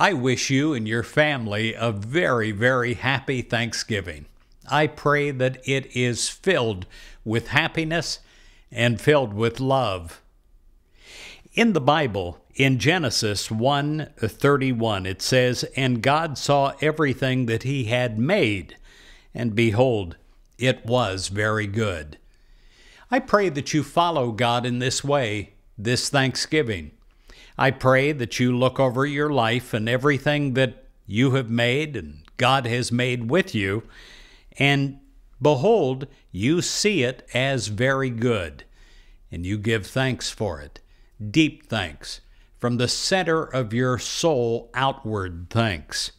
I wish you and your family a very, very happy Thanksgiving. I pray that it is filled with happiness and filled with love. In the Bible, in Genesis 1:31, it says, "And God saw everything that he had made, and behold, it was very good." I pray that you follow God in this way this Thanksgiving. I pray that you look over your life and everything that you have made and God has made with you, and behold, you see it as very good, and you give thanks for it, deep thanks, from the center of your soul outward thanks.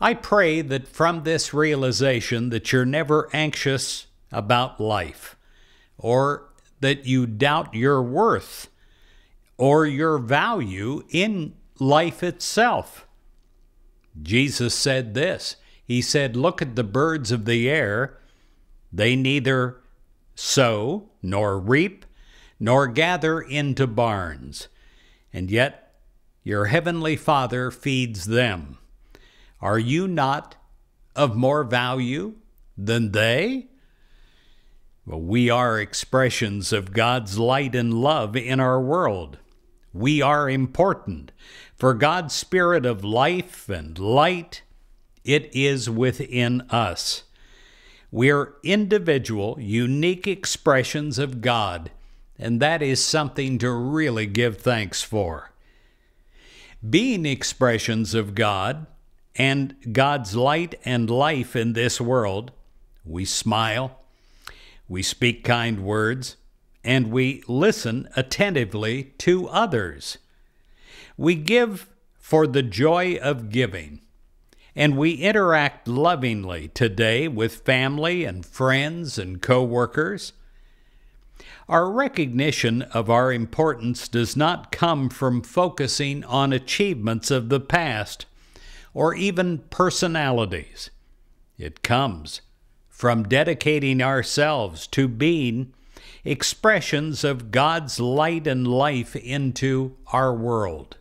I pray that from this realization that you're never anxious about life, or that you doubt your worth or your value in life itself. Jesus said this He said, Look at the birds of the air. They neither sow, nor reap, nor gather into barns, and yet your heavenly Father feeds them. Are you not of more value than they? Well, we are expressions of God's light and love in our world. We are important. For God's spirit of life and light, it is within us. We're individual, unique expressions of God, and that is something to really give thanks for. Being expressions of God and God's light and life in this world, we smile, we speak kind words, and we listen attentively to others. We give for the joy of giving, and we interact lovingly today with family and friends and coworkers. Our recognition of our importance does not come from focusing on achievements of the past or even personalities. It comes from dedicating ourselves to being expressions of God's light and life into our world.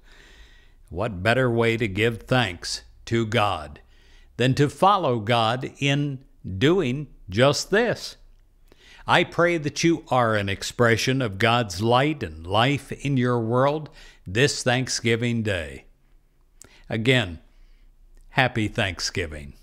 What better way to give thanks to God than to follow God in doing just this? I pray that you are an expression of God's light and life in your world this Thanksgiving Day. Again, happy Thanksgiving.